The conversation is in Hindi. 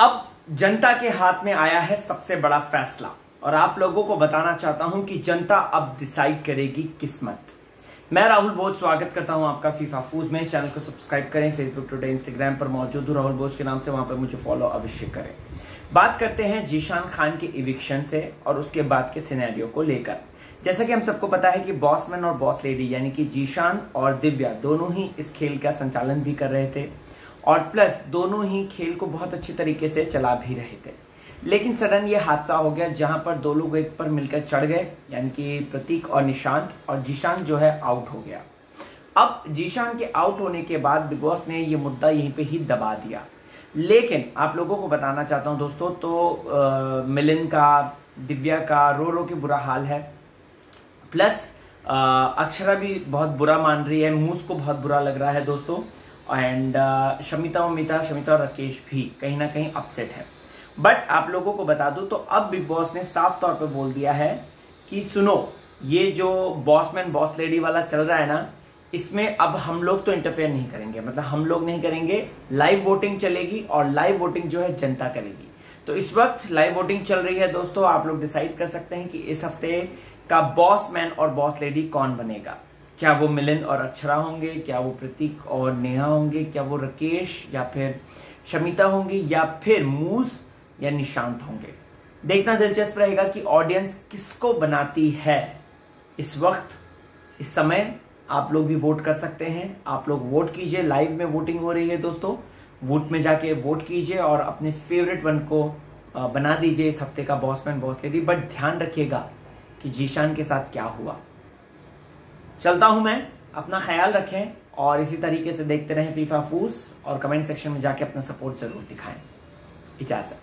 अब जनता के हाथ में आया है सबसे बड़ा फैसला। और आप लोगों को बताना चाहता हूँ कि जनता अब डिसाइड करेगी किस्मत। मैं राहुल बोझ स्वागत करता हूँ आपका फीफा फूज में। चैनल को सब्सक्राइब करें फेसबुक टुडे इंस्टाग्राम पर मौजूद हूँ। राहुल बोझ के नाम से वहाँ पर मुझे फॉलो अवश्य करें। बात करते हैं जीशान खान के इविक्शन से और उसके बाद के सिनेरियो को लेकर। जैसा कि हम सबको पता है कि बॉसमैन और बॉस लेडी यानी कि जीशान और दिव्या दोनों ही इस खेल का संचालन भी कर रहे थे। और प्लस दोनों ही खेल को बहुत अच्छी तरीके से चला भी रहे थे। लेकिन सडन ये हादसा हो गया जहाँ पर दो लोग एक पर मिलकर चढ़ गए यानी कि प्रतीक और निशांत और जीशान जो है आउट हो गया। अब जीशान के आउट होने के बाद बिग बॉस ने ये मुद्दा यहीं पे ही दबा दिया। लेकिन आप लोगों को बताना चाहता हूँ दोस्तों तो आ, मिलिन का दिव्या का रो रो के बुरा हाल है। प्लस अक्षरा भी बहुत बुरा मान रही है मूस को बहुत बुरा लग रहा है दोस्तों। एंड शमिता उमिता शमिता और राकेश भी कहीं ना कहीं अपसेट है। बट आप लोगों को बता दूँ तो अब बिग बॉस ने साफ़ तौर पे बोल दिया है कि सुनो, ये जो बॉसमैन बॉस लेडी वाला चल रहा है ना, इसमें अब हम लोग तो इंटरफेयर नहीं करेंगे। मतलब हम लोग नहीं करेंगे लाइव वोटिंग चलेगी और लाइव वोटिंग जो है जनता करेगी। तो इस वक्त लाइव वोटिंग चल रही है दोस्तों, आप लोग डिसाइड कर सकते हैं कि इस हफ़्ते का बॉस मैन और बॉस लेडी कौन बनेगा। क्या वो मिलन और अक्षरा होंगे, क्या वो प्रतीक और नेहा होंगे, क्या वो राकेश या फिर शमिता होंगी या फिर मूस या निशांत होंगे। देखना दिलचस्प रहेगा कि ऑडियंस किसको बनाती है। इस वक्त, इस समय आप लोग भी वोट कर सकते हैं। आप लोग वोट कीजिए। लाइव में वोटिंग हो रही है दोस्तों। वोट में जाके वोट कीजिए और अपने फेवरेट वन को बना दीजिए। इस हफ़्ते का बॉसमैन बॉस लेडी बट ध्यान रखिएगा कि जीशान के साथ क्या हुआ। चलता हूँ मैं, अपना ख्याल रखें और इसी तरीके से देखते रहें फीफा फूस और कमेंट सेक्शन में जाके अपना सपोर्ट ज़रूर दिखाएँ। इजाज़त।